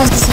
каждый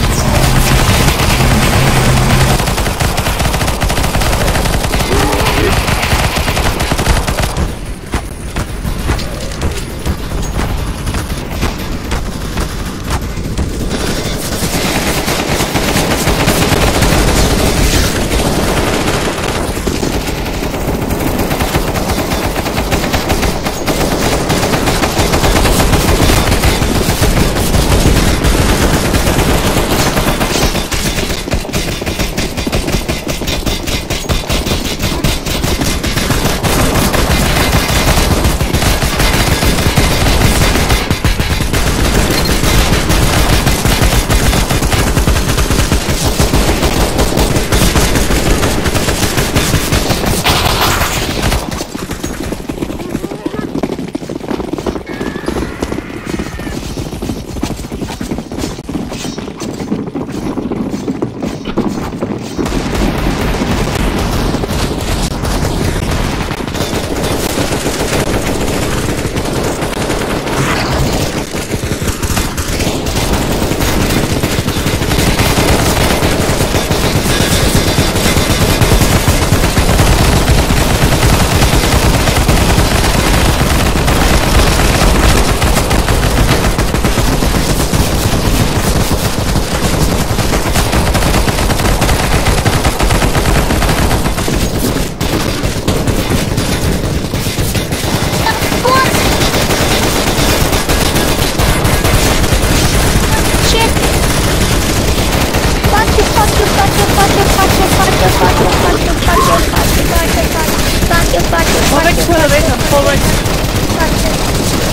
elevator. Fall back.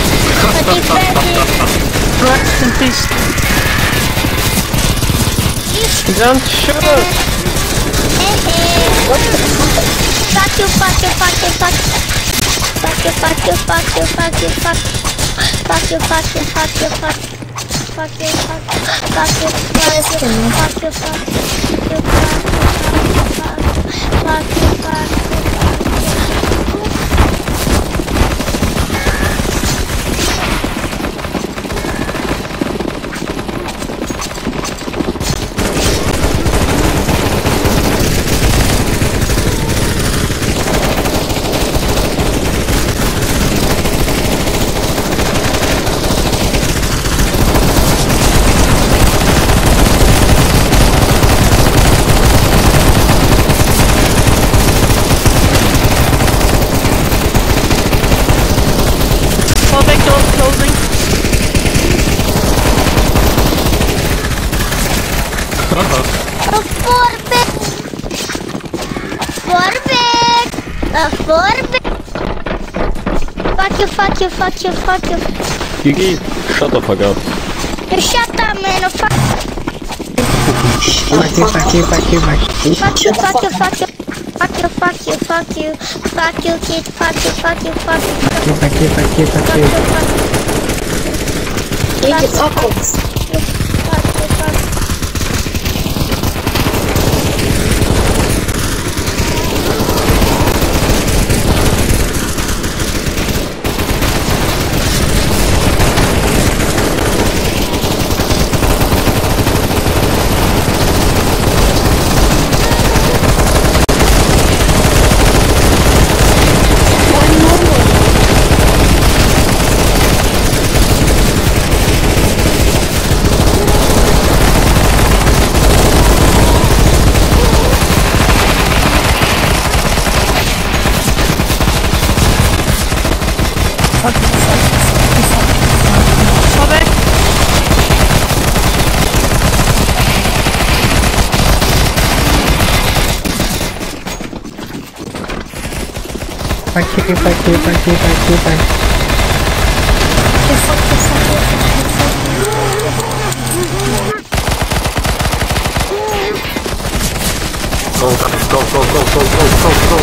fuck you. Fuck you, fuck you. Rest in peace. Don't shoot. Fuck you, fuck you, fuck you, fuck you. Fuck you, fuck you, fuck you, fuck you, fuck Fuck you, fuck you, fuck you, fuck Fuck you, fuck you, fuck you, fuck you, fuck you, fuck you, fuck you, fuck you, fuck you. Fall back door closing. A forbid! Forbid! A forbid! Fuck you, fuck you, fuck you, fuck you. Gigi, shut the fuck up. You shut up, man. Oh, fuck, Fuck you, fuck you, fuck you, fuck you. fuck you, fuck you, fuck you. Fuck you, fuck you, fuck you. Fuck you, kid. Fuck you, fuck you, fuck you. Fuck you, Fuck you, fuck you, fuck fuck you. you, fuck you. Fuck you, Back to you, back you, back you, back you. Go, go, go, go, go, go, go, go.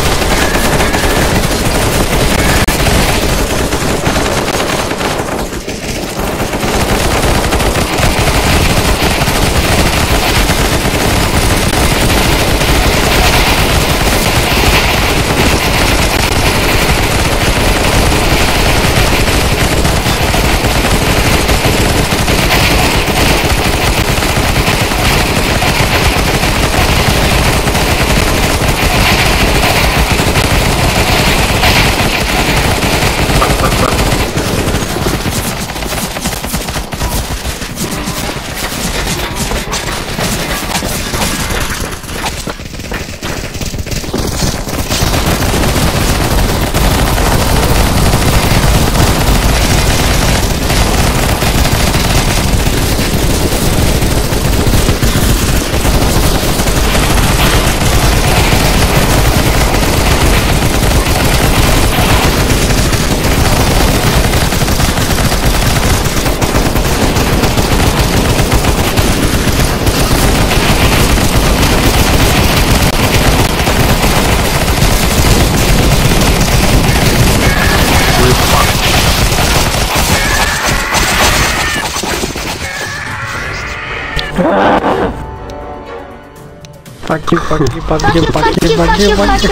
паки, паки, паки, паки, паки, паки.